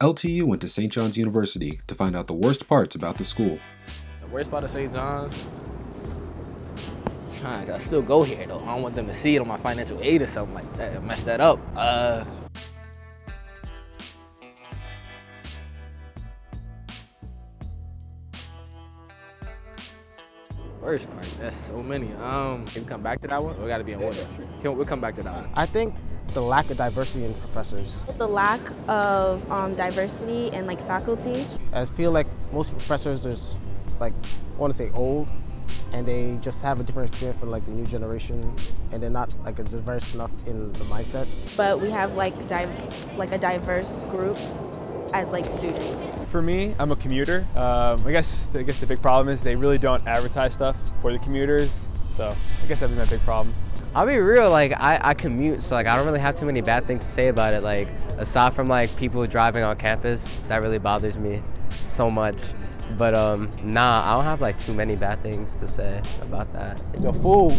LTU went to St. John's University to find out the worst parts about the school. The worst part of St. John's? I still go here though. I don't want them to see it on my financial aid or something like that. Mess that up. Uh, Worst part, that's so many. Um, can we come back to that one? We gotta be in order. Can, we'll come back to that one. I think the lack of diversity in professors. The lack of um, diversity and like faculty. I feel like most professors are like, I want to say old, and they just have a different experience for like the new generation, and they're not like diverse enough in the mindset. But we have like like a diverse group as like students. For me, I'm a commuter. Um, I guess I guess the big problem is they really don't advertise stuff for the commuters. So I guess that's my big problem. I'll be real, like I, I commute, so like I don't really have too many bad things to say about it. Like aside from like people driving on campus, that really bothers me so much. But um, nah, I don't have like too many bad things to say about that. The food.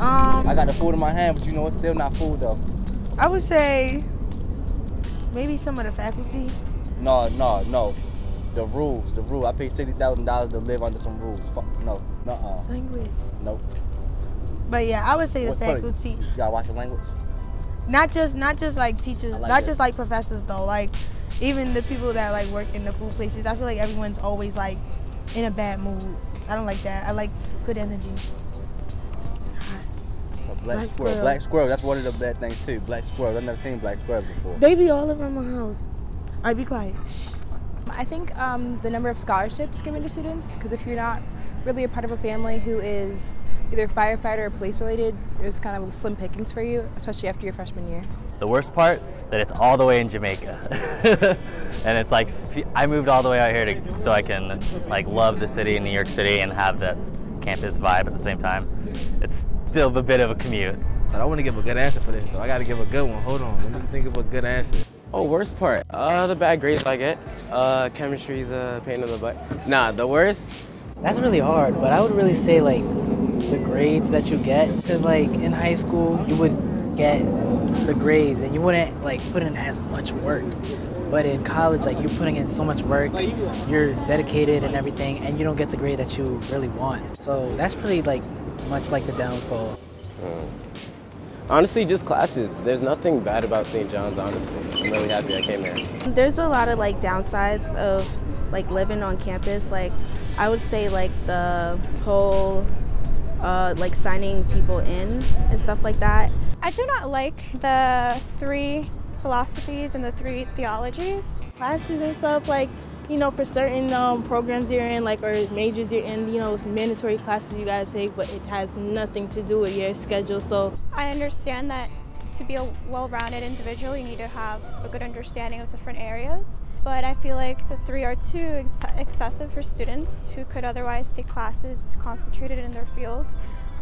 Um, I got the food in my hand, but you know it's still not food though. I would say maybe some of the faculty. No, no, no. The rules, the rule. I paid sixty thousand dollars to live under some rules. Fuck no, no. -uh. Language. Nope. But yeah, I would say what, the faculty. You gotta watch the language. Not just not just like teachers, like not it. just like professors though. Like even the people that like work in the food places. I feel like everyone's always like in a bad mood. I don't like that. I like good energy. It's hot. black, black squirrel. squirrel. Black squirrel. That's one of the bad things too. Black squirrel. I've never seen black squirrels before. They be all around my house. I be quiet. I think um, the number of scholarships given to students, because if you're not really a part of a family who is either firefighter or police related, there's kind of slim pickings for you, especially after your freshman year. The worst part, that it's all the way in Jamaica. and it's like, I moved all the way out here to, so I can like love the city in New York City and have that campus vibe at the same time. It's still a bit of a commute. But I don't want to give a good answer for this though. I got to give a good one. Hold on, let me think of a good answer. Oh, worst part? Uh, the bad grades I get. Uh, chemistry's a pain in the butt. Nah, the worst? That's really hard, but I would really say like the grades that you get, because like in high school you would get the grades and you wouldn't like put in as much work. But in college, like you're putting in so much work, you're dedicated and everything, and you don't get the grade that you really want. So that's pretty like much like the downfall. Hmm. Honestly, just classes. There's nothing bad about St. John's, honestly. I'm really happy I came here. There's a lot of like downsides of like living on campus. Like I would say like the whole uh, like signing people in and stuff like that. I do not like the three philosophies and the three theologies. Classes and stuff like you know, for certain um, programs you're in, like or majors you're in, you know, it's mandatory classes you gotta take, but it has nothing to do with your schedule. So I understand that to be a well-rounded individual, you need to have a good understanding of different areas. But I feel like the three are too ex excessive for students who could otherwise take classes concentrated in their field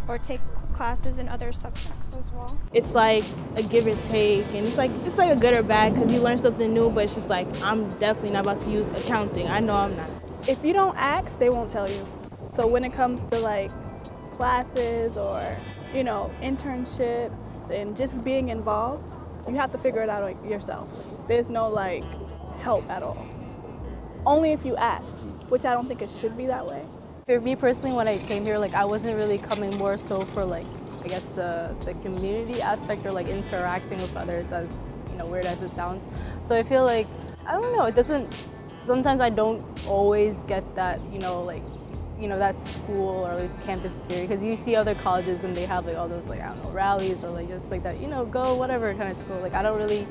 or take classes in other subjects as well. It's like a give and take, and it's like it's like a good or bad because you learn something new. But it's just like I'm definitely not about to use accounting. I know I'm not. If you don't ask, they won't tell you. So when it comes to like classes or you know internships and just being involved, you have to figure it out yourself. There's no like help at all. Only if you ask, which I don't think it should be that way. For me personally, when I came here, like I wasn't really coming more so for like, I guess the, the community aspect or like interacting with others as, you know, weird as it sounds. So I feel like, I don't know, it doesn't, sometimes I don't always get that, you know, like, you know, that school or at least campus spirit because you see other colleges and they have like all those like, I don't know, rallies or like just like that, you know, go whatever kind of school. Like I don't really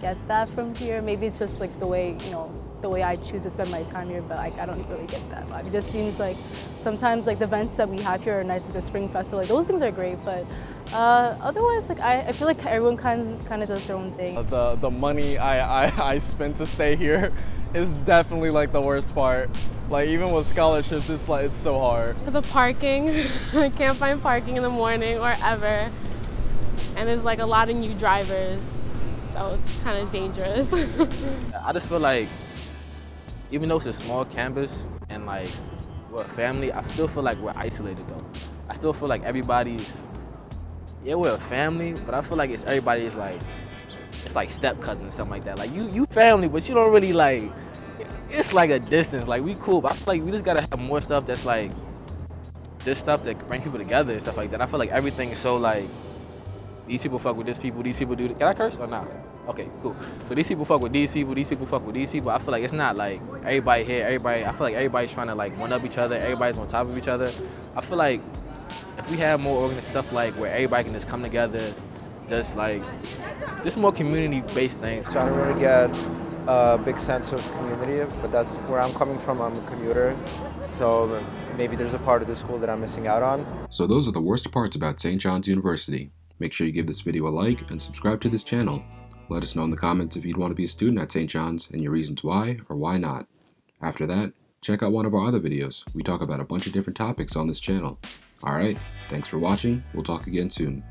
get that from here. Maybe it's just like the way, you know, the way I choose to spend my time here, but like, I don't really get that vibe. It just seems like sometimes like the events that we have here are nice, like the Spring Festival, like those things are great, but uh, otherwise, like I, I feel like everyone kind kind of does their own thing. The the money I, I, I spend to stay here is definitely like the worst part. Like even with scholarships, it's like it's so hard. The parking, I can't find parking in the morning or ever, and there's like a lot of new drivers, so it's kind of dangerous. I just feel like even though it's a small campus and like we're a family, I still feel like we're isolated though. I still feel like everybody's, yeah, we're a family, but I feel like it's everybody's like it's like step cousins, something like that. Like you, you family, but you don't really like. It's like a distance. Like we cool, but I feel like we just gotta have more stuff that's like, just stuff that bring people together and stuff like that. I feel like everything is so like, these people fuck with this people, these people do. Can I curse or not? Okay, cool. So these people fuck with these people, these people fuck with these people. I feel like it's not like everybody here, everybody. I feel like everybody's trying to like one up each other. Everybody's on top of each other. I feel like if we have more organized stuff like where everybody can just come together, just like just more community-based things. So I don't really get a big sense of community, but that's where I'm coming from. I'm a commuter, so maybe there's a part of the school that I'm missing out on. So those are the worst parts about St. John's University. Make sure you give this video a like and subscribe to this channel. Let us know in the comments if you'd want to be a student at St. John's and your reasons why or why not. After that, check out one of our other videos. We talk about a bunch of different topics on this channel. Alright, thanks for watching. We'll talk again soon.